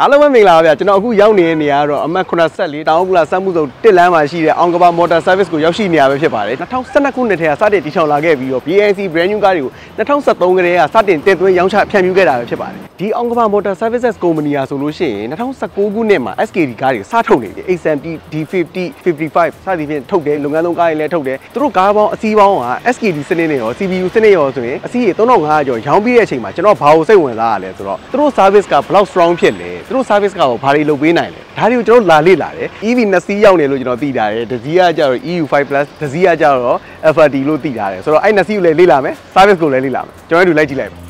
အားလုံးပဲမင်္ဂလာပါဗျာကျွန်တော်အခုရောက်နေတဲ့နေရာကတော့အမှတ်84တောင်ဥက္ကလာစက်မှုစုံတစ်လမ်းမှာရှိတဲ့အောင်ကဘာမော်တာဆာဗစ်ကိုရောက်ရှိနေရပဲဖြစ်ပါတယ်2012ခုနှစ်ထဲကစတင်တည်ထောင်လာခဲ့ပြီးတော့ BNC brand new ကားတွေကို2013ကတည်းကစတင်တင်သွင်းရောင်းချဖြန့်ဖြူးခဲ့တာပဲဖြစ်ပါတယ်ဒီအောင်ကဘာမော်တာဆာဗစ်ကုမ္ပဏီဟာဆိုလို့ရှိရင်2019ခုနှစ်မှာ SKD ကားတွေစထုတ်နေတယ် XMT D50 55စသည်ဖြင့်ထုတ်တယ်လုပ်ငန်းသုံးကားတွေလည်းထုတ်တယ်သူတို့ကားပေါင်းအစီးပေါင်းက SKD စနစ်နဲ့ရော CPU စနစ်ရောဆိုရင်အစီးရေ3500ကျော်ရောင်းပြီးတဲ့အချိန်မှာကျွန်တော်ဘာလို့စိတ်ဝင်စားရလဲဆိုတော့သူတို့ service ကဘယ်လောက် strong ဖြစ်လဲသူတို့ service ကဘာတွေလုပ်ပေးနိုင်လဲဒါတွေကိုကျွန်တော်လာလေ့လာတယ် EV နှစ်စီးရောက်နေလို့ကျွန်တော်သိတာတယ်တစ်စီးကကျတော့ EU5 Plus တစ်စီးကကျတော့ FRD လို့သိတာတယ်ဆိုတော့အဲ့နှစ်စီးကိုလည်းလေ့လာမယ် service ကိုလည်းလေ့လာမယ်ကျွန်တော်တို့လိုက်ကြည့်လိုက်မယ်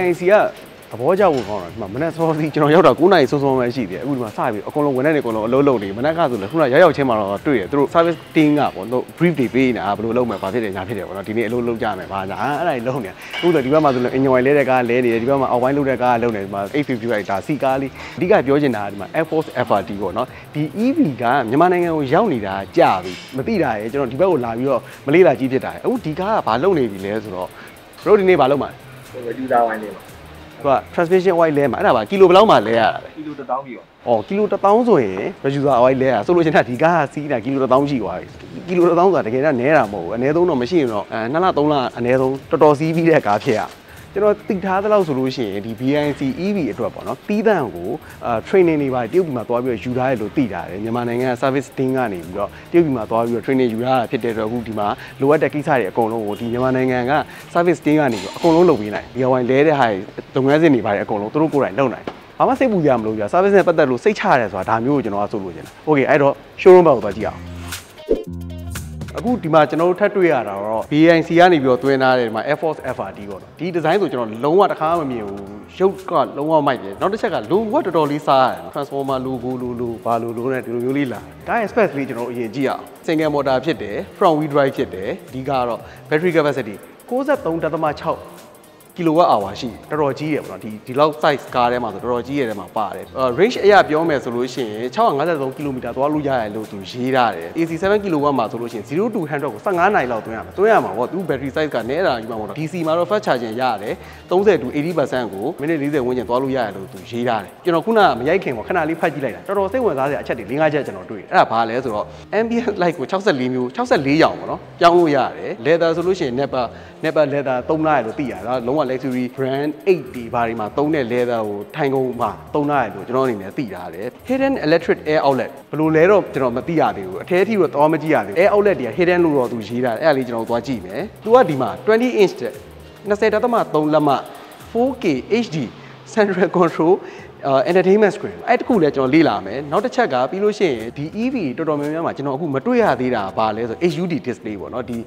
ANC က သဘောကျဖို့ကောင်းတာဒီမှာမနက်စောစီကျွန်တော်ရောက်တာ9နာရီစောစောမှရှိတယ်အခုဒီမှာစပြီးအကုန်လုံးဝန်ထမ်းတွေအကုန်လုံးအလုပ်လုပ်နေမနက်ကဆိုလည်းခုနရောက်ရောက်ချင်းမှာတော့တွေ့တယ်သူတို့ service team ကပေါ့သူတို့ brief တွေပေးနေတာဘယ်လိုလုပ်မယ်ဘာဖြစ်တယ်ညာဖြစ်တယ်ပေါ့နော်ဒီနေ့အလုပ်လုပ်ကြမယ်ဘာညာအဲ့ဒါတွေလုပ်နေအခုဆိုဒီဘက်မှာဆိုလည်း enjoy လဲတဲ့ကားလဲနေတယ်ဒီဘက်မှာအောက်ပိုင်းလုပ်တဲ့ကားလုပ်နေဒီမှာ850လိုက်တာစီကားလေးအဓိကပြောချင်တာကဒီမှာ Air Force FRD ပေါ့နော်ဒီ EV ကမြန်မာနိုင်ငံကိုရောက်နေတာကြာပြီမသိတာရယ်ကျွန်တော်ဒီဘက်ကိုလာပြီးတော့မလေးလာကြီးဖြစ်တာရယ်အခုဒီကားကဘာလုပ်နေပြီလဲဆိုတော့တို့ဒီနေ့ဘာလုပ်မှာဟိုယူဇာဝိုင်းလေးပါ သူက transmission white လဲမှာအဲ့ဒါပါကီလိုဘယ်လောက်မှလဲရတာလဲကီလိုတစ်တောင်းပြီပါ။အော်ကီလို1000ဆိုရင် register white လဲရဆိုလို့ရှိရင်ဒီကားကစီးတာကီလို1000ရှိသွားပြီ။ကီလို1000ဆိုတာတကယ်တော့နဲတာမဟုတ်ဘူး။အနည်းဆုံးတော့မရှိရင်တော့အဲ2လ3လအနည်းဆုံးတော်တော်စီးပြီးတဲ့ကားဖြစ်ရ။ ကျွန်တော်သိထားသလောက်ဆိုလို့ရှိရင်ဒီ BNC EV အတွက်ပေါ့နော်တီးတန့်ကိုအာ training တွေပါတရုတ်ပြည်မှာသွားပြီးတော့ယူထားရလို့သိထားတယ်မြန်မာနိုင်ငံက service team ကနေပြီးတော့တရုတ်ပြည်မှာသွားပြီးတော့ training ယူထားတာဖြစ်တဲ့အတွက်အခုဒီမှာလိုအပ်တဲ့ကိစ္စတွေအကုန်လုံးကိုဒီမြန်မာနိုင်ငံက service team ကနေပြီးတော့အကုန်လုံးလုပ်ပေးနိုင် BYN လဲတဲ့ဟာတွေလုပ်ငန်းစဉ်တွေပါတယ်အကုန်လုံးသူတို့ကိုယ်တိုင်လုပ်နိုင်ဘာမှစိတ်ပူကြမလို့ကြာ service နဲ့ပတ်သက်လို့စိတ်ချရတယ်ဆိုတာဒါမျိုးကိုကျွန်တော်ကဆိုလို့ချင်တာ။ Okay အဲ့တော့ showroom ဘက်ကိုသွားကြည့်အောင်။ အခုဒီမှာကျွန်တော်တို့ထပ်တွေ့ရတာတော့ BNC ကနေပြီးတော့တွင်းထားတယ်ဒီမှာ Air Force FRD ပေါ့နော်။ဒီ design ဆိုကျွန်တော်လုံးဝတစ်ခါမှမမြင်ဘူး။ရုပ်ကလုံးဝမိုက်တယ်။နောက်တစ်ချက်က logo ကတော်တော်လေးစားရတယ်။ Transformer logo လိုလိုဘာလိုလိုနဲ့ဒီလိုမျိုးလေးလာ။ဒါရဲ့ space လေးကျွန်တော်အရင်ကြည့်အောင်။ single motor ဖြစ်တယ်။ front wheel drive ဖြစ်တယ်။ဒီကတော့ battery capacity 63.6 ကီလိုဝက်အာဝါရှိတော်တော်ကြီးရပေါ့နော်ဒီဒီလောက် size ကားထဲမှာဆိုတော်တော်ကြီးရတဲ့မှာပါတယ်။ range အရပြောမယ်ဆိုလို့ရှိရင်653ကီလိုမီတာသွားလို့ရတယ်လို့သူရေးထားတယ်။ AC 7ကီလိုဝက်မှာဆိုလို့ရှိရင်0 to 100ကို15နိုင်လောက်သွင်းရမှာ။သွင်းရမှာပေါ့သူ battery size ကနည်းတာကြီးမှာပေါ့နော် DC မှာတော့ fast charging ရတယ်30 to 80%ကိုမိနစ်40ဝန်းကျင်သွားလို့ရတယ်လို့သူရေးထားတယ်။ကျွန်တော်ခုနကမရိုက်ခင်ပေါ့ခဏလေးဖတ်ကြည့်လိုက်တာတော်တော်စိတ်ဝင်စားစရာအချက်တွေ၄၅ချက်ကျွန်တော်တွေ့တယ်။အဲ့ဒါဘာလဲဆိုတော့ ambient light ကို64မျိုး64ရောင်ပေါ့နော်။ပြောင်းလို့ရတယ်။ leather ဆိုလို့ရှိရင် Napa Napa leather သုံးလိုက်လို့သိရတယ်။လုံးဝ luxury brand 8ဒီဘာတွေမှာသုံးတဲ့ leather ကိုထိုင်ကုန်မှာသုံးလိုက်လို့ကျွန်တော်အနေနဲ့သိထားတယ် hidden electric air outlet ဘယ်လိုလဲတော့ကျွန်တော်မသိရသေးဘူးအထဲအထိတော့သွားမကြည့်ရသေးဘူး air outlet တွေက hidden လို့တော့သူရေးထားတယ်အဲ့ဒါလေးကျွန်တော်သွားကြည့်မယ်သူကဒီမှာ20 inch တဲ့20.3လက်မ 4K HD central control uh, entertainment screen အဲ့တခုလည်းကျွန်တော်လေ့လာမယ်နောက်တစ်ချက်ကပြီးလို့ရှိရင်ဒီ EV တော်တော်များများမှာကျွန်တော်အခုမတွေ့ရသေးတာဘာလဲဆို HUD display ပေါ့နော်ဒီ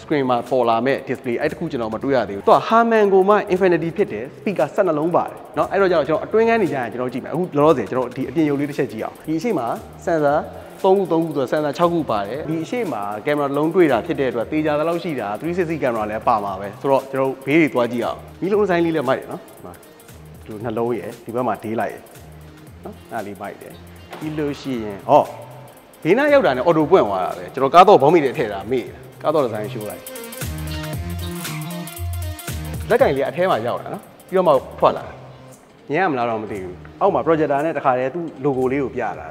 screen မှာပေါ်လာမဲ့ display အဲ့တခုကျွန်တော်မတွေ့ရသေးဘူးသူက Harman ကိုမှ Infinity ဖြစ်တယ် speaker 12လုံးပါတယ်နော်အဲ့တော့ကျတော့ကျွန်တော်အတွင်းကန်းနေကြရင်ကျွန်တော်ကြည့်မယ်အခုလောလောဆယ်ကျွန်တော်ဒီအပြင်ရုပ်လေးတစ်ချက်ကြည့်အောင်ဒီအရှိမ sensor 3ခု3ခုဆိုတော့ sensor 6ခုပါတယ်ဒီအရှိမကင်မရာလုံးတွေ့တာဖြစ်တဲ့အတွက်တေချာသလောက်ရှိတာ360ကင်မရာလည်းပါမှာပဲဆိုတော့ကျွန်တော်ဘေးတွေသွားကြည့်အောင်ဒီလုံးဆိုင်လေးလည်းမိုက်တယ်နော် ဒီမှာဒီနှလုံးရယ်ဒီဘက်မှာဒေးလိုက်ရယ်နော်အဲ့လေးမိုက်တယ်ပြီးလို့ရှိရင်ဟောဘေးနားရောက်တာနဲ့အော်တိုပွင့်သွားတာပဲကျွန်တော်ကားတော့ဘောင်းမီတွေထည့်တာမေ့ကားတော့ဒီဇိုင်းရှိုးလိုက်လက်ကင်လေးအထဲမှာရောက်တာနော်ပြီးတော့မှထွက်လာညံ့မလားတော့မသိဘူးအောက်မှာ projector နဲ့တခါတည်းသူ့ logo လေးကိုပြတာ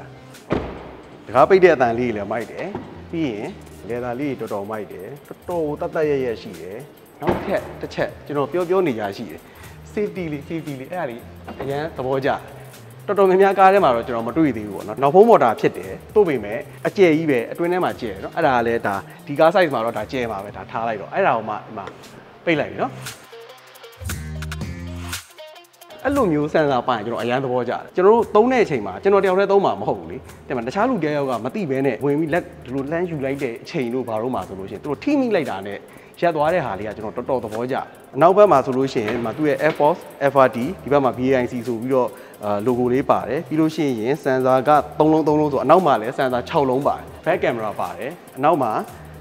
တကားပိတ်တဲ့အတန်လေးလည်းမိုက်တယ်ပြီးရင်လေသာလေးတော်တော်မိုက်တယ်တော်တော်တတ်တတ်ရရရှိတယ်နောက်ထပ်တစ်ချက်ကျွန်တော်ပြောပြောနေကြရှိတယ် safety လေး safety လေးအဲ့ဒါလေးအရန်သဘောကျတော်တော်များများကားထဲမှာတော့ကျွန်တော်မတွေ့သေးဘူးပေါ့နော်နောက်ဖုံးမော်တာဖြစ်တယ်တို့ပေမဲ့အကျယ်ကြီးပဲအတွင်းထဲမှာကျယ်တယ်နော်အဲ့ဒါကလည်းဒါဒီကား size မှာတော့ဒါကျယ်မှာပဲဒါထားလိုက်တော့အဲ့ဒါကိုမှဒီမှာပိတ်လိုက်ပြီနော်အဲ့လိုမျိုးစမ်းစာပိုင်ကျွန်တော်အရန်သဘောကျတယ်ကျွန်တော်တို့သုံးတဲ့အချိန်မှာကျွန်တော်တယောက်တည်းသုံးမှာမဟုတ်ဘူးလေတဲ့မှာတခြားလူတယောက်ကမသိဘဲနဲ့ဝင်ပြီးလက်ဒီလိုလှမ်းယူလိုက်တဲ့အချိန်တို့ဘာလို့မှဆိုလို့ရှိရင်သူတို့ထိမိလိုက်တာနဲ့ ရက်သွားတဲ့ဟာလေးကကျွန်တော်တော်တော်သဘောကျအနောက်ဘက်မှာဆိုလို့ရှိရင်ဒီမှာသူ့ရဲ့ Air Force FRD ဒီဘက်မှာ BAIC ဆိုပြီးတော့အာ logo လေးပါတယ်ပြီးလို့ရှိရင်စင်ဆာက3လုံး3လုံးဆိုအနောက်မှာလည်းစင်ဆာ6လုံးပါတယ် back camera ပါတယ်အနောက်မှာ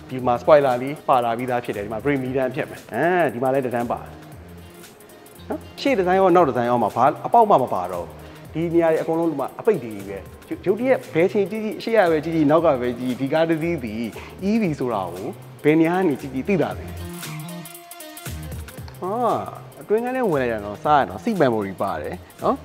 ဒီမှာ spoiler လေးပါလာပြီးသားဖြစ်တယ်ဒီမှာ brake meter ဖြစ်မယ်အဲဒီမှာလည်းတစ်တန်းပါတယ်နော်ရှေ့ဒီဇိုင်းရောနောက်ဒီဇိုင်းရောမှာဘာအပေါက်မှမပါတော့ဒီနေရာတွေအကုန်လုံးဒီမှာအပိတ်တွေပဲရုပ်တရက်ဘယ်ချိန်ကြီးကြီးရှေ့ရပဲကြီးကြီးနောက်ကပဲကြီးဒီကားတစ်စီးပြီး EV ဆိုတာကို ဘယ်နေရာကနေကြီးကြီးသိတာလဲဟာအအတွင်းကန်းထဲဝင်လိုက်တာတော့စားရတော့စီမန်မိုရီပါတယ်နော်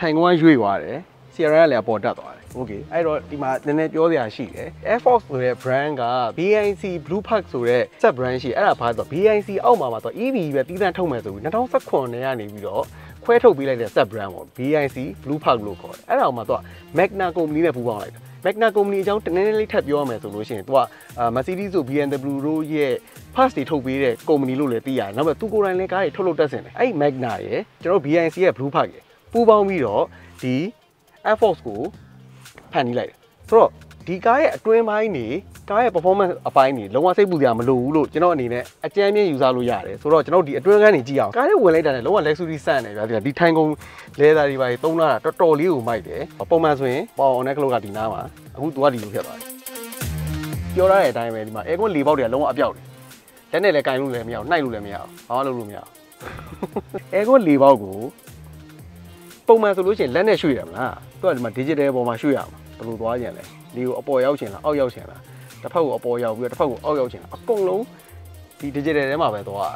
ထိုင်ကွန်းရွေ့သွားတယ် CRM ကလည်းပေါ်တက်သွားတယ် okay အဲ့တော့ဒီမှာနည်းနည်းပြောစရာရှိတယ် Air Force ဆိုတဲ့ brand က BIC Blue Park ဆိုတဲ့ set brand ရှိအဲ့ဒါဘာလဲဆိုတော့ BIC အောက်မှာမှာဆိုတော့ EV ပဲတီးတန့်ထုတ်မယ်ဆိုပြီး2019နဲ့ကနေပြီးတော့ခွဲထုတ်ပေးလိုက်တဲ့ set brand ပေါ့ BIC Blue Park လို့ခေါ်တယ်အဲ့ဒါအောင်မှာတော့ Magna company နဲ့ပူးပေါင်းလိုက်တာ Magna company အကြောင်းတနည်းနည်းလေးထပ်ပြောရမယ်ဆိုလို့ရှိရင်သူကအာ Mercedes ဆို BMW တို့ရဲ့ parts တွေထုတ်ပေးတဲ့ company လို့လည်းသိရတယ်နောက်ပြီးသူကိုယ်တိုင်လည်းကားတွေထုတ်လုပ်တတ်စင်တယ်အဲ့ Magna ရယ်ကျွန်တော် BIC ရဲ့ Blue Park ရယ်ပူးပေါင်းပြီးတော့ဒီ Air Force ကိုဖန်တီးလိုက်တယ်ဆိုတော့ဒီကားရဲ့အတွင်းပိုင်းနေ ကားရဲ့ performance အပိုင်းနေလုံးဝစိတ်ပူစရာမလိုဘူးလို့ကျွန်တော်အနေနဲ့အကြမ်းမြင့်ယူဆလို့ရတယ်ဆိုတော့ကျွန်တော်ဒီအတွင်းကန်းနေကြည့်အောင်ကားရဲ့ဝင်လိုက်တာနဲ့လုံးဝ luxury ဆန့်တယ်ဗျာဒီထိုင်ကုန်လဲသားတွေပါသုံးလာတာတော်တော်လေးကိုမိုက်တယ်ပုံမှန်ဆိုရင်ပေါအောင်နဲ့ကလုတ်ကဒီနားမှာအခုသူကဒီလိုဖြစ်သွားတယ်ပြောရတဲ့အတိုင်းပဲဒီမှာ aircon ၄ပေါက်တွေကလုံးဝအပြောက်တယ်လက်နဲ့လည်းကင်လို့လည်းမရအောင်နှိုက်လို့လည်းမရအောင်ဘာမှလုပ်လို့မရအောင် aircon ၄ပေါက်ကိုပုံမှန်ဆိုလို့ရှိရင်လက်နဲ့ရွှေ့ရမလားသူကဒီမှာ digital ပေါ်မှာရွှေ့ရမှာဘယ်လိုသွားကြလဲလေကိုအပေါ်ရောက်ချင်လားအောက်ရောက်ချင်လား တစ်ဖက်ကိုအပေါ်ရောက်ပြီးတော့တစ်ဖက်ကိုအောက်ရောက်ချင်လားအကုန်လုံးဒီ digital ထဲမှာပဲသွား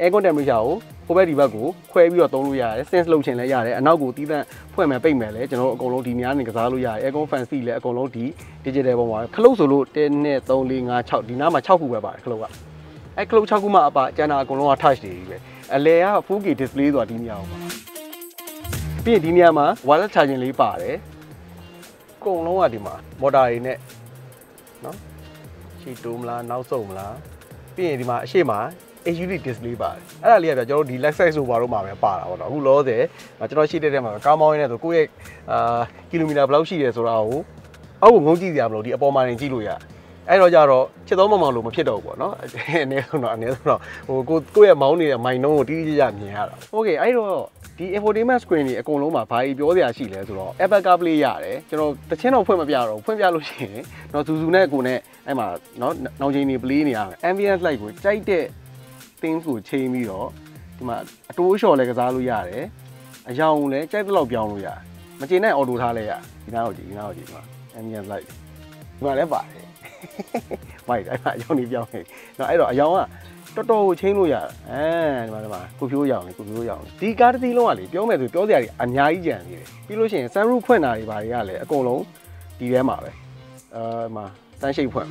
air con temperature ကိုဟိုဘက်ဒီဘက်ကိုခွဲပြီးတော့သုံးလို့ရတယ် sense လုပ်ချင်လည်းရတယ်အနောက်ကိုတီးသန့်ဖွင့်မယ်ပိတ်မယ်လည်းကျွန်တော်တို့အကုန်လုံးဒီများနေကစားလို့ရတယ် air con fan seat လည်းအကုန်လုံးဒီ digital ပေါ်မှာခလုတ်ဆိုလို့1 2 3 4 5 6ဒီနားမှာ6ခုပဲပါတယ်ခလုတ်ကအဲခလုတ်6ခုမှအပါကျန်တာအကုန်လုံးက touch တွေကြီးပဲအလဲက 4K display ဆိုတာဒီနေရာမှာပြီးရင်ဒီနေရာမှာ wireless charging လေးပါတယ်အကုန်လုံးကဒီမှာမော်တာတွေနဲ့နော် ရှေ့တိုးမလားနောက်ဆုတ်မလားပြီးရင်ဒီမှာအရှိမ HUD display ပါတယ်အဲ့ဒါလေးကပြကျွန်တော်တို့ဒီ Lexus ဆိုပါတော့မှာပဲပါတာပေါ့နော်အခုလောဆယ်ကျွန်တော်ရှိတဲ့ထဲမှာကားမောင်းရင်းနဲ့ဆိုကိုယ့်ရဲ့အာကီလိုမီတာဘယ်လောက်ရှိတယ်ဆိုတာကိုအောက်ကိုငုံကြည့်စရာမလိုဒီအပေါ်မှာနေကြည့်လို့ရတယ် အဲ့တော့ကြတော့ချစ်သုံးမောင်မောင်လို့မဖြစ်တော့ဘူးပေါ့နော်အနည်းဆုံးတော့အနည်းဆုံးတော့ဟိုကိုကိုယ့်ရဲ့မောင်းနေတဲ့မိုင်နှုံးကိုတိတိကျကျမြင်ရတာ Okay အဲ့တော့ဒီ infotainment screen တွေအကုန်လုံးမှာဘာကြီးပြောစရာရှိလဲဆိုတော့ Apple CarPlay ရတယ်ကျွန်တော်တချင်းတော့ဖွင့်မပြတော့ဖွင့်ပြလို့ရှိရင်တော့ဇူဇူနဲ့ကိုနဲ့အဲ့မှာနော်နောင်ချိန်တွေပလေးနေရ ambience light ကိုကြိုက်တဲ့ things ကိုချိန်ပြီးတော့ဒီမှာအတိုးလျှော်လည်းကစားလို့ရတယ်အယောင်လည်းကြိုက်တဲ့လောက်ပြောင်းလို့ရတယ်မချိန်နဲ့အော်တိုထားလဲရဒီနားကိုကြည့်ဒီနားကိုကြည့်ဒီမှာ ambience light ဒီမှာလည်းပါတယ် မိုက်အဲ့မှာအယောင်ကြီးပြောင်းနေနော်အဲ့တော့အယောင်ကတော်တော်ကိုချင်းလို့ရတယ်အဲဒီမှာဒီမှာကိုဖြိုးရောင်လေကိုဖြိုးရောင်ဒီကားတစ်စီးလုံးကလေပြောမယ်ဆိုပြောစရာကြီးအများကြီးကြံနေတယ်ပြီးလို့ရှိရင် sunroof ဖွင့်တာတွေဘာတွေကလည်းအကုန်လုံးဒီထဲမှာပဲအဲမှာစမ်းရှိတ်ဖွင့်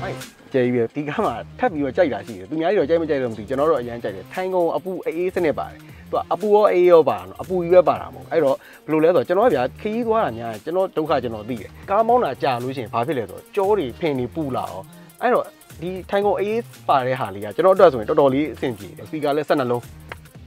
ဟိုက်ကြည်ပြီးဒီကားမှာထပ်ပြီးတော့ကြိုက်တာရှိတယ်သူများကြီးတော့ကြိုက်မကြိုက်တော့မသိကျွန်တော်တို့အရန်ကြိုက်တယ်ထိုင်ကုန်အပူအေးစနစ်ပါတယ် သူကအပူရောအေးရောပါနော်အပူကြီးပဲပါတာမဟုတ်အဲ့တော့ဘယ်လိုလဲဆိုတော့ကျွန်တော်ကဗျာခရီးသွားတာများတယ်ကျွန်တော်ဒုက္ခကျွန်တော်သိတယ်ကားမောင်းတာကြာလို့ရှိရင်ဘာဖြစ်လဲဆိုတော့ကြောတွေဖင်နေပူလာအောင်အဲ့တော့ဒီထိုင်ကုန်အေးပါတဲ့ဟာလေးကကျွန်တော်အတွက်ဆိုရင်တော်တော်လေးအဆင်ပြေတယ်စပီကာလည်း12လုံး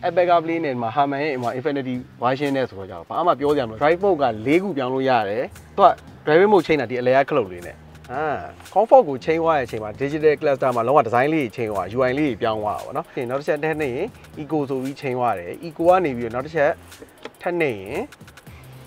Apple CarPlay နဲ့မှာ Harman ရဲ့မှာ Infinity version နဲ့ဆိုတော့ကြာဘာမှပြောစရာမလို Drive mode က၄ခုပြောင်းလို့ရတယ်သူက Driving mode ချိန်တာဒီအလဲရခလုတ်လေးနဲ့ အာ comfort ကိုချိန်သွားတဲ့အချိန်မှာ digital cluster မှာလုံးဝ design လေးချိန်သွား UI လေးပြောင်းသွားတာပေါ့နော်။နောက်တစ်ချက်ထပ်နေရင် eco ဆိုပြီးချိန်သွားတယ် eco ကနေပြီးတော့နောက်တစ်ချက်ထပ်နေရင်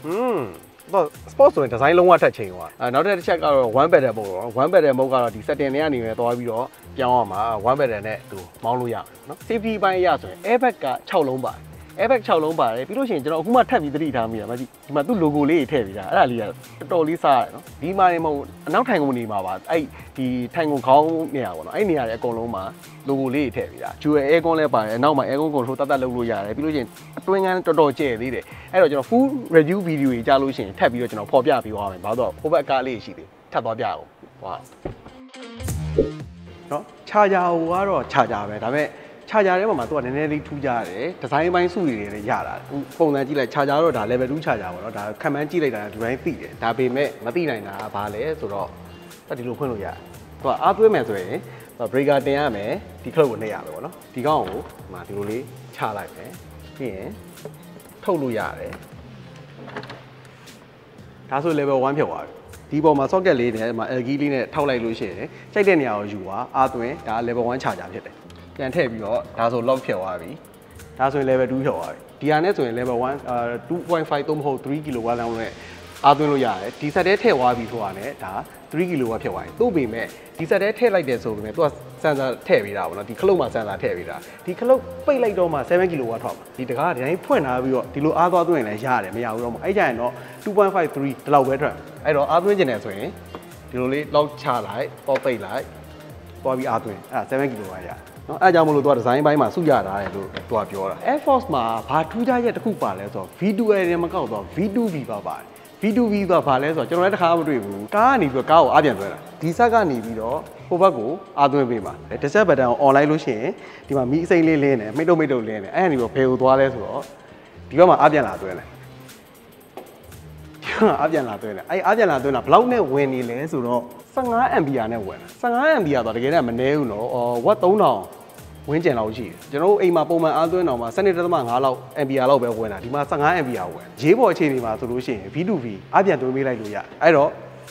ဟွန်းတော့ sport ဆိုရင် design လုံးဝထပ်ချိန်သွားအဲနောက်တစ်ချက်ကတော့ one pedal mode တော့ one pedal mode ကတော့ဒီ setting တွေကနေပဲသွားပြီးတော့ပြောင်းရမှာ one pedal နဲ့သူမောင်းလို့ရတယ်နော် safety ဘိုင်းအရဆိုရင် airbag က6လုံးပါတယ် airbag 6လုံးပါတယ်ပြီးလို့ရှိရင်ကျွန်တော်အခုမှထပ်ပြီးသတိထားမိတာမကြည့်ဒီမှာသူ့ logo လေးတွေထည့်ပြီးတာအဲ့ဒါလေးကတော်တော်လေးစားရတယ်နော်ဒီမှာနေမဟုတ်အနောက်ထိုင်ကုန်နေမှာပါအဲ့ဒီထိုင်ကုန်ခေါင်းနေရာပေါ့နော်အဲ့နေရာတွေအကုန်လုံးမှာ logo လေးတွေထည့်ပြီးတာ jewel aircon လည်းပါတယ်နောက်မှာ aircon control တတ်တတ်လုပ်လို့ရတယ်ပြီးလို့ရှိရင်အတွင်းကန်းတော်တော်ကျယ်သေးတယ်အဲ့တော့ကျွန်တော် full review video တွေကြားလို့ရှိရင်ထပ်ပြီးတော့ကျွန်တော်ဖော်ပြပေးသွားမယ်ဘာလို့တော့ဟိုဘက်ကားလေးရှိသေးထပ်သွားပြအောင်ဟွာနော်ခြာဂျာဟိုကတော့ခြာဂျာပဲဒါပေမဲ့ ခြာဂျာထဲမှာမှာသူကနည်းနည်းလေးထူးခြားတယ်ဒီဇိုင်းပိုင်းစုတွေလည်းရတာပုံစံကြည့်လိုက်ခြာဂျာတော့ဒါ level 2ခြာဂျာပေါ့နော်ဒါခံမှန်းကြည့်လိုက်တာဒီပိုင်းသိတယ်ဒါပေမဲ့မသိနိုင်တာကဘာလဲဆိုတော့ဒီလိုဖွင့်လို့ရတယ်သူကအားသွင်းမယ်ဆိုရင် breaker တင်ရမယ်ဒီ cloud ကိုနှိပ်ရမယ်ပေါ့နော်ဒီကောင်ကိုဒီမှာဒီလိုလေးချလိုက်မယ်ပြီးရင်ထုတ်လို့ရတယ်ဒါဆို level 1ဖြစ်သွားပြီဒီပေါ်မှာ socket လေးနဲ့ဒီမှာ LG လေးနဲ့ထောက်လိုက်လို့ရှိရင်ကြိုက်တဲ့နေရာကိုယူသွားအားသွင်းဒါ level 1 charger ဖြစ်တယ် ပြန်ထည့်ပြီးတော့ဒါဆို lock ဖြစ်သွားပြီဒါဆိုရင် level 2ဖြစ်သွားပြီဒီဟာနဲ့ဆိုရင် level 1အာ2.5သို့မဟုတ်3 kW လောက်နဲ့အားသွင်းလို့ရတယ်ဒီဆက်တဲထည့်သွားပြီဆိုတာနဲ့ဒါ3 kW ဖြစ်သွားပြီသို့ပေမဲ့ဒီဆက်တဲထည့်လိုက်တယ်ဆိုပေမဲ့သူကစင်ဆာထည့်ပေးတာပေါ့နော်ဒီခလုတ်မှာစင်ဆာထည့်ပေးတာဒီခလုတ်ပိတ်လိုက်တော့မှ7 kW ထွက်မှာဒီတကားကဒီတိုင်းဖွင့်ထားပြီးတော့ဒီလိုအားသွားသွင်းရင်လည်းရတယ်မရဘူးတော့မအဲ့ကြရင်တော့2.5 3ဒီလောက်ပဲထွက်အဲ့တော့အားသွင်းကျင်တယ်ဆိုရင်ဒီလိုလေးလောက်ချလိုက်ပေါ့ပိတ်လိုက်သွားပြီးအားသွင်းအဲ့ဒါ7 kW ရ နော်အဲအကြောင့်မလို့သူကဒီဇိုင်းဘိုင်းမှာစုကြတာတယ်လို့သူကပြောတာ Air Force မှာဘာထူးခြားချက်တစ်ခုပါလဲဆိုတော့ V2L တွေမကောက်တော့ V2V ပါပါတယ် V2V ဆိုတာဘာလဲဆိုတော့ကျွန်တော်လည်းတစ်ခါမှမတွေ့ဘူးကားကနေပြီးတော့ကားကိုအားပြန်သွင်းတာဒီဆက်ကနေပြီးတော့ဟိုဘက်ကိုအားသွင်းပေးပါတစ်ချက်ဘက်တန်ကို online လို့ရှိရင်ဒီမှာမီးအစိမ့်လေးလင်းတယ်မိတ်တုံမိတ်တုံလင်းတယ်အဲ့ကနေပြီးတော့ဘယ်ကိုသွားလဲဆိုတော့ဒီဘက်မှာအားပြန်လာသွင်းတယ် အပြန်လာသွင်းတယ်အဲ့အပြန်လာသွင်းတာဘလောက်နဲ့ဝင်နေလဲဆိုတော့15 ampere နဲ့ဝင်တာ15 ampere ဆိုတော့တကယ်တော့မနည်းဘူးနော်အော်ဝတ်3000ဝင်းကျင်လောက်ရှိတယ်ကျွန်တော်တို့အိမ်မှာပုံမှန်အားသွင်းတော့မှာ7.5လောက် ampere လောက်ပဲဝင်တာဒီမှာ15 ampere ဝင်ရေးပေါ်အခြေအနေမှာဆိုလို့ရှိရင် V2V အပြန်သွင်းပေးလိုက်လို့ရအဲ့တော့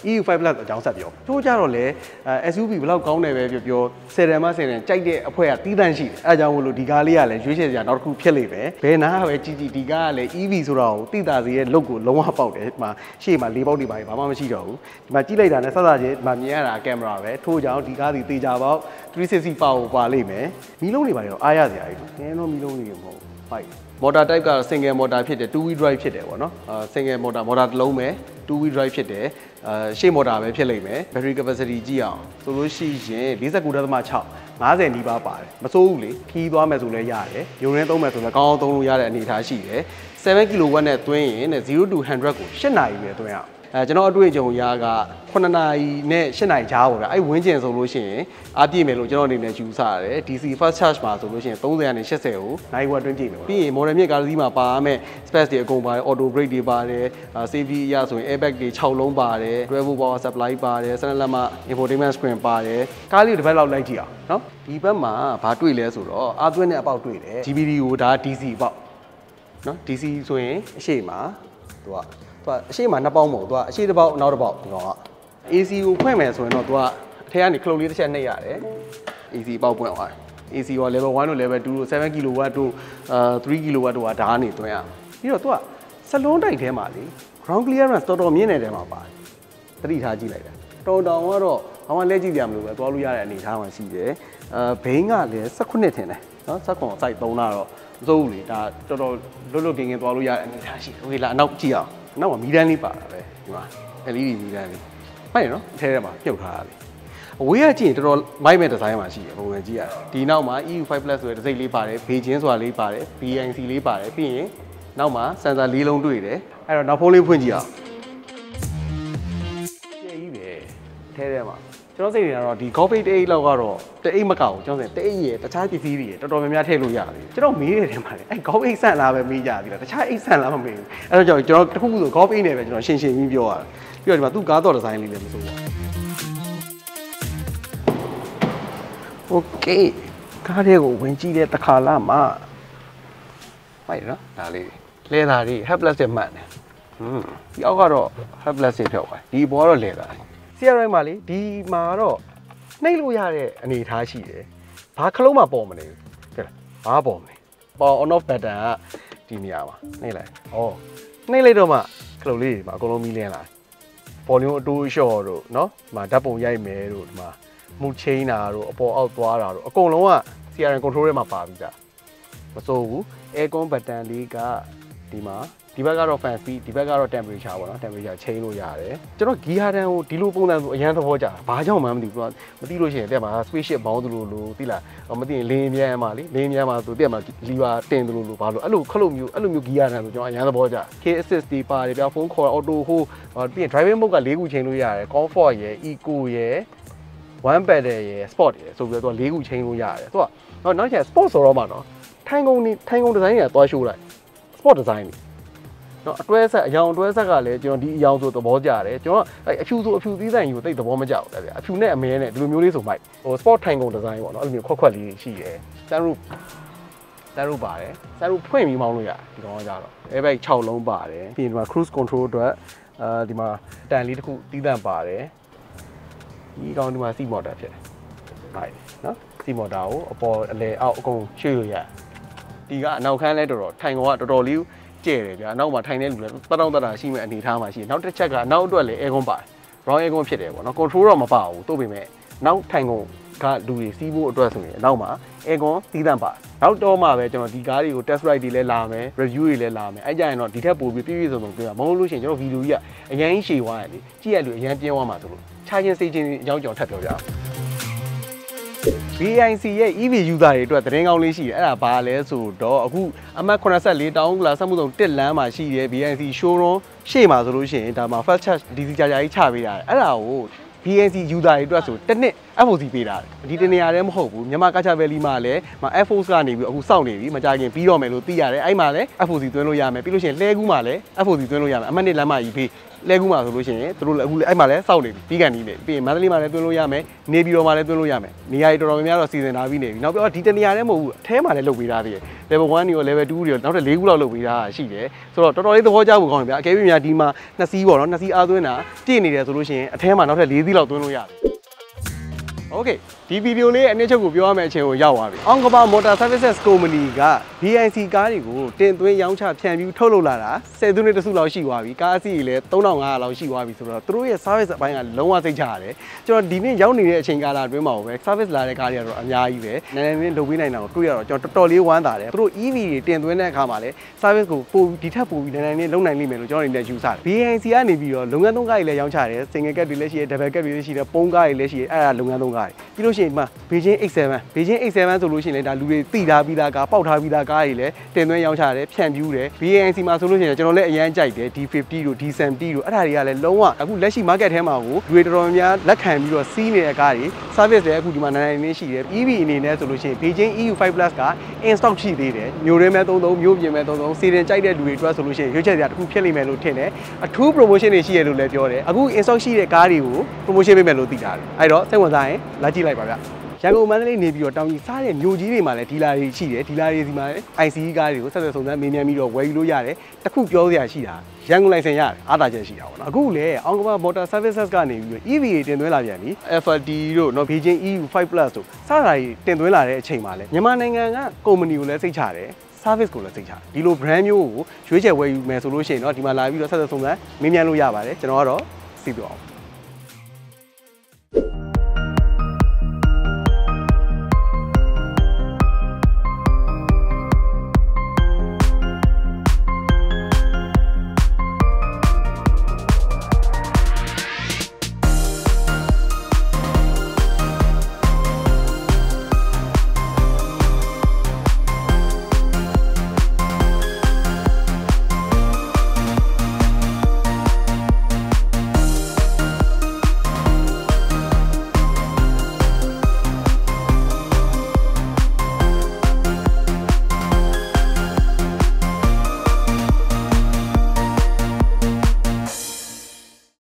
EU5 Plus အကြောင်းဆက်ပြောထို့ကြတော့လေအဲ SUV ဘလောက်ကောင်းတယ်ပဲပြောပြော10တန်မှ10တန်ကြိုက်တဲ့အဖွဲ့ကတီးတန့်ရှိတယ်အဲအကြောင်းမလို့ဒီကားလေးကလည်းရွေးချယ်စရာနောက်တစ်ခုဖြစ်လိမ့်မယ်ဘယ်နားပဲကြီးကြီးဒီကားကလည်း EV ဆိုတော့တိတာစီရဲ့ look ကိုလုံးဝပေါက်တယ်ဒီမှာရှေ့မှာလေးပေါက်တွေပါဘာမှမရှိတော့ဘူးဒီမှာကြည့်လိုက်တာနဲ့ဆက်စချင်းဒီမှာမြင်ရတာကင်မရာပဲထို့ကြောင့်ဒီကားဒီတေချာပေါက်360 power ပါလိမ့်မယ်မီးလုံးတွေပါတော့အားရစရာကြီးနည်းတော့မီးလုံးတွေမဟုတ်ဘူးဟုတ် မော်တာ type ကတော့ single motor ဖြစ်တယ် two wheel drive ဖြစ်တယ်ပေါ့နော်အာ single motor motor တစ်လုံးပဲ two wheel drive ဖြစ်တယ်အာရှေ့ motor ပဲဖြစ်လိမ့်မယ် battery capacity ကြည့်အောင်ဆိုလို့ရှိရင်49.6 50နီးပါးပါတယ်မစိုးဘူးလေခီးသွားမယ်ဆိုလည်းရတယ်ရုံရင်းသုံးမယ်ဆိုလည်းကောင်းအောင်သုံးလို့ရတဲ့အနေအထားရှိတယ်7 kW နဲ့သွင်းရင်0 to 100ကို8နာရီပဲသွင်းအောင် အဲကျွန်တော်အတွေ့အကြုံရက9နာရီနဲ့10နာရီကြားပေါ့ဗျာအဲ့ဝင်းကျင်ဆိုလို့ရှိရင်အားပြည့်မယ်လို့ကျွန်တော်အနေနဲ့ယူဆရတယ် DC fast charge မှာဆိုလို့ရှိရင်30ကနေ80ကိုနိုင်ဝက်တွင်းပြည့်မယ်ပေါ့ပြီးရင် model မြစ်ကားတစ်စီးမှာပါရမယ့် space တွေအကုန်ပါတယ် auto brake တွေပါတယ်အာ safety အရဆိုရင် airbag တွေ6လုံးပါတယ် travel power supply ပါတယ်ဆနလက်မ infotainment screen ပါတယ်ကားလေးတစ်ပတ်လောက်လိုက်ကြည့်အောင်နော်ဒီဘက်မှာဘာတွေ့လဲဆိုတော့အားသွင်းတဲ့အပေါက်တွေ့တယ် GBD ကိုဒါ DC အပေါက်နော် DC ဆိုရင်အရှိမှာသူက သူကအရှိမှာနှစ်ပေါက်မဟုတ်သူကအရှိတစ်ပေါက်နောက်တစ်ပေါက်ဒီကောင်က AC ကိုဖွင့်မယ်ဆိုရင်တော့သူကအထက်ကနေခလုတ်လေးတစ်ချက်နှိပ်ရတယ် AC ပေါက်ပွင့်သွားတယ် AC က level 1တို့ level 2တို့7 kW တို့အာ3 kW တို့ကဓာတ်နေသွင်းရပြီးတော့သူကစလုံးတိုက်ထဲမှာလေ ground clearance တော်တော်မြင့်နေတဲ့မှာပါတယ်သတိထားကြည့်လိုက်တာတော်တောင်ကတော့ဘာမှလက်ကြည့်ကြမလို့ပဲသွားလို့ရတဲ့အနေအထားမှာရှိတယ်အာဘိန်းကလည်း18ထင်တယ်နော်18 site 3လာတော့မစိုးဘူးလေဒါတော်တော်လွတ်လွတ်ကင်းကင်းသွားလို့ရတဲ့အနေအထားရှိတယ်โอเคလားအနောက်ကြည့်အောင်အ နောက်ကမီးတန်းလေးပါတာပဲဒီမှာ LED မီးတန်းလေးဟုတ်ရနော်အထဲထဲမှာပြုတ်ထားတာလေအဝေးကကြည့်ရင်တော်တော်မိုက်မဲ့ဒီဇိုင်းမှာရှိတယ်ပုံစံကြည့်ရတယ်ဒီနောက်မှာ EU5 Plus ဆိုတဲ့တစ်စိတ်လေးပါတယ်ဘေဂျင်းဆိုတာလေးပါတယ် BNC လေးပါတယ်ပြီးရင်နောက်မှာစင်ဆာလေးလုံးတွေ့တယ်အဲ့တော့နောက်ဖုန်းလေးဖွင့်ကြည့်အောင်ပြည့်ကြီးပဲအထဲထဲမှာ ကျွန်တော်စိတ်နေကတော့ဒီ Golfit 8လောက်ကတော့တအိတ်မကအောင်ကျွန်တော်စိတ်တအိတ်ရယ်တခြားပစ္စည်းတွေရယ်တော်တော်များများထည့်လို့ရတယ်ကျွန်တော်မေးတယ်တင်ပါတယ်အဲ Golf 8ဆန်လားပဲမေးကြသေးတာတခြား8ဆန်လားမမေးဘူးအဲတော့ကျွန်တော်တခုခုဆို Golf 8နဲ့ပဲကျွန်တော်ရှင်းရှင်းပြီးပြောရတယ်ပြီးတော့ဒီမှာသူ့ကားတော်ဒီဇိုင်းလေးလည်းမဆိုးဘူး Okay ကားတွေကိုဝင်ကြည့်တဲ့တခါလာမှမိုက်နော်ဒါလေးလဲတာလေး helpless ရဲ့မှတ်တယ်ဟွန်းဒီအောက်ကတော့ helpless ဖြောက်ပါဒီဘောကတော့လဲတာလေး CRI မှာလေဒီမှာတော့နှိပ်လို့ရတဲ့အနေအထားရှိတယ်။ဘာခလုံးမှပေါ်မနေဘူး။ကဲလား။ဘာပေါ်မလဲ။ပေါ် on off button ကဒီနေရာမှာနှိပ်လိုက်။အော်နှိပ်လိုက်တော့မှခလုံးလေးတွေမှာအကုန်လုံးမီးလင်းလာ။ volume အတိုးလျှော့တို့နော်။ဒီမှာဓာတ်ပုံရိုက်မယ်တို့ဒီမှာမှုချိန်တာတို့အပေါ်အောက်သွားတာတို့အကုန်လုံးက CRI control ထဲမှာပါပြီးသား။မစိုးဘူး။ aircon button လေးကဒီမှာ ဒီဘက်ကတော့ fan speed ဒီဘက်ကတော့ temperature ပေါ့နော် temperature ချိန်လို့ရတယ်ကျွန်တော် gear တန်းကိုဒီလိုပုံစံဆိုအရန်သဘောကျတာဘာကြောင့်မှမသိဘူးသူကမသိလို့ရှိရင်တက်မှာ spaceship ဘောင်းသလိုလိုသိလားမသိရင်လင်းမြန်းမှာလေလင်းမြန်းမှာဆိုတက်မှာ lever တင်သလိုလိုဘာလို့အဲ့လိုခလို့မျိုးအဲ့လိုမျိုး gear တန်းဆိုကျွန်တော်အရန်သဘောကျ K assist တွေပါတယ်ပြဖုန်းခေါ် auto hold ပြီးရင် driving mode က၄ခုချိန်လို့ရတယ် comfort ရယ် eco ရယ် one pedal ရယ် sport ရယ်ဆိုပြီးတော့သူက၄ခုချိန်လို့ရတယ်သူကနောက်နောက်ကျ sport ဆိုတော့မှနော်ထိုင်ကုန်နေထိုင်ကုန်ဒီဇိုင်းတွေကသွားရှိုးလိုက် sport design တွေ နော်အတွဲဆက်အယောင်အတွဲဆက်ကလည်းကျွန်တော်ဒီအယောင်ဆိုသဘောကျတယ်ကျွန်တော်အဲအဖြူဆိုအဖြူသီးဆိုင်ကြီးကိုတိတ်သဘောမကျဘူးလေဗျအဖြူနဲ့အမဲနဲ့ဒီလိုမျိုးလေးဆိုမိုက်ဟို sport ထိုင်ကုန် design ပေါ့နော်အဲ့လိုမျိုးခွက်ခွက်လေးရှိတယ် sunroof sunroof ပါတယ် sunroof ဖွင့်ပြီးမောင်းလို့ရတယ်ဒီကောင်ကကြတော့ airbag 6လုံးပါတယ်ပြီးရင်ဒီမှာ cruise control အတွက်အာဒီမှာတန်လေးတစ်ခုတီးတန့်ပါတယ်ဒီကောင်ဒီမှာ seat motor ဖြစ်တယ်ဟုတ်နော် seat motor ကိုအပေါ်အလဲအောက်အကုန်ရွှေ့လို့ရတယ်ဒီကအနောက်ခန်းလဲတော်တော်ထိုင်ကောင်ကတော်တော်လေး ကျဲတယ်ဗျာအနောက်မှာထိုင်တဲ့လူလည်းတတောင့်တတာရှိမဲ့အနေအထားမှာရှိတယ်နောက်တစ်ချက်ကအနောက်အတွက်လည်း aircon ပါတယ် round aircon ဖြစ်တယ်ပေါ့နော် control တော့မပါဘူးသို့ပေမဲ့နောက်ထိုင်ကုန်ကလူတွေစီးဖို့အတွက်ဆိုရင်အနောက်မှာ aircon သီးသန့်ပါနောက်တော့မှပဲကျွန်တော်ဒီကားတွေကို test ride တွေလည်းလာမယ် review တွေလည်းလာမယ်အဲ့ကြရင်တော့ဒီထက်ပိုပြီးပြည့်ပြည့်စုံစုံပြောရမဟုတ်လို့ရှိရင်ကျွန်တော်ဗီဒီယိုကြီးကအရင်ရှည်သွားတယ်လေကြည့်ရလို့အရင်ပြင်းသွားမှာဆိုလို့ခြားချင်းစိတ်ချင်းအကြောင်းကြောင့်ထပ်ပြောပြအောင် BIC ရဲ့ EV user တွေအတွက်သတင်းကောင်းလေးရှိတယ်အဲ့ဒါဘာလဲဆိုတော့အခုအမှတ်84တောင်းကလာစက်မှုဆောင်1လမ်းမှာရှိတဲ့ BIC showroom ရှေ့မှာဆိုလို့ရှိရင်ဒါမှာ fast charge DC charger ကြီးချပေးရတယ်အဲ့ဒါကို BNC user တွေအတွက်ဆိုတစ်နှစ် FOC ပေးတာဒီတနေရာတည်းမဟုတ်ဘူးမြန်မာကချာဗယ်လီမှာလည်းမ F4 ကနေပြီးအခုစောင့်နေပြီမကြခင်ပြီးတော့မယ်လို့သိရတယ်အဲ့မှာလည်း FOC သွင်းလို့ရမယ်ပြီးလို့ရှိရင်လှဲကူးမှာလည်း FOC သွင်းလို့ရမယ်အမှတ်နှစ်လမ်းမကြီးဖေး လဲကူးမှာဆိုလို့ရှိရင်တို့လည်းအခုလည်းအဲ့မှာလည်းစောင့်နေပြီပြီးကန်နေပြီပြီးရင်မန္တလေးမှာလည်းသွင်းလို့ရမယ်နေပြည်တော်မှာလည်းသွင်းလို့ရမယ်နေရာတွေတော်တော်များများတော့စီစဉ်ထားပြီးနေပြီနောက်ပြီးတော့ဒီတနေရာတည်းမဟုတ်ဘူးအထဲမှာလည်းလုပ်ပေးထားသေးတယ် level 1တွေရော level 2တွေရောနောက်ထပ်၄ခုလောက်လုပ်ပေးထားတာရှိတယ်ဆိုတော့တော်တော်လေးသဘောကျဖို့ကောင်းတယ်ဗျာအကယ်၍များဒီမှာနှစ်စီးပေါ့နော်နှစ်စီးအားသွင်းတာပြည့်နေတယ်ဆိုလို့ရှိရင်အထဲမှာနောက်ထပ်၄စီးလောက်သွင်းလို့ရတယ် โอเคဒီဗီဒီယိုလေးအနည်းချုပ်ကိုပြောရမယ့်အချိန်ကိုရောက်သွားပြီ။အောင်ကပါ Motor Services Company က BIC ကားတွေကိုတင်သွင်းရောင်းချဖြန့်ဖြူးထုတ်လုပ်လာတာ10သူနှစ်တစုလောက်ရှိသွားပြီ။ကားအစီးကြီးလည်း3500လောက်ရှိသွားပြီဆိုတော့သူတို့ရဲ့ service အပိုင်းကလုံးဝစိတ်ချရတယ်။ကျွန်တော်ဒီနေ့ရောက်နေတဲ့အချိန်ကာလအတွင်းမှာပဲ service လာတဲ့ကားတွေကတော့အများကြီးပဲ။နည်းနည်းလေးလုပ်ပေးနိုင်တာကိုတွေ့ရတော့ကျွန်တော်တော်တော်လေးဝမ်းသာတယ်။သူတို့ EV တွေတင်သွင်းတဲ့အခါမှာလည်း service ကိုပို့ဒီထက်ပိုပြီးနည်းနည်းလေးလုပ်နိုင်လိမ့်မယ်လို့ကျွန်တော်အနေနဲ့ယူဆတယ်။ BIC ကနေပြီးတော့လုပ်ငန်းသုံးကားတွေလည်းရောင်းချတယ်။ single cab တွေလည်းရှိတယ် double cab တွေလည်းရှိတယ်ပုံကားတွေလည်းရှိတယ်အဲ့ဒါလုပ်ငန်းသုံးကား ားတွေပြီးလို့ရှိရင်ဒီမှာဘေဂျင်း X7 ဘေဂျင်း X7 ဆိုလို့ရှိရင်လည်းဒါလူတွေသိထားပြီးသားကားပေါက်ထားပြီးသားကားတွေလည်းတင်သွင်းရောင်းချတယ်ဖြန့်ဖြူးတယ် BANC မှာဆိုလို့ရှိရင်ကျွန်တော်လည်းအရန်ကြိုက်တယ် D50 တို့ D70 တို့အဲ့ဒါတွေကလည်းလုံးဝအခုလက်ရှိ market ထဲမှာကိုလူတွေတော်တော်များများလက်ခံပြီးတော့စီးနေတဲ့ကားတွေ service လည်းအခုဒီမှာနိုင်နိုင်နေရှိတယ် EV အနေနဲ့ဆိုလို့ရှိရင်ဘေဂျင်း EU5 Plus က in stock ရှိသေးတယ်မျိုးရင်းမဲ့33မျိုးပြင်မဲ့33စီရင်ကြိုက်တဲ့လူတွေအတွက်ဆိုလို့ရှိရင်ရွေးချယ်စရာတစ်ခုဖြစ်လိမ့်မယ်လို့ထင်တယ်အထူး promotion တွေရှိရလို့လည်းပြောတယ်အခု in stock ရှိတဲ့ကားတွေကို promotion ပေးမယ်လို့သိထားတယ်အဲ့တော့စိတ်ဝင်စားရင်လာကြည့်လိုက်ပါဗျရန်ကုန်မန္တလေးနေပြီးတော့တောင်ကြီးစားတဲ့မြို့ကြီးတွေမှာလည်းဒီလာတွေရှိတယ်ဒီလာတွေဒီမှာလည်း ICE ကားတွေကိုဆက်ဆက်စုံစမ်းမေးမြန်းပြီးတော့ဝယ်ယူလို့ရတယ်တခုပြောစရာရှိတာရန်ကုန်လိုင်စင်ရတယ်အားသာချက်ရှိတာပေါ့နော်အခုလေအောင်ကမ Motor Services ကနေပြီးတော့ EV တွေတင်သွင်းလာပြန်ပြီ FLD တို့နော် Beijing EU5 Plus တို့စတာတွေတင်သွင်းလာတဲ့အချိန်မှာလည်းမြန်မာနိုင်ငံကကုမ္ပဏီကိုလည်းစိတ်ချတယ် service ကိုလည်းစိတ်ချတယ်ဒီလို brand မျိုးကိုရွေးချယ်ဝယ်ယူမယ်ဆိုလို့ရှိရင်တော့ဒီမှာလာပြီးတော့ဆက်ဆက်စုံစမ်းမေးမြန်းလို့ရပါတယ်ကျွန်တော်ကတော့စီးပြောအောင်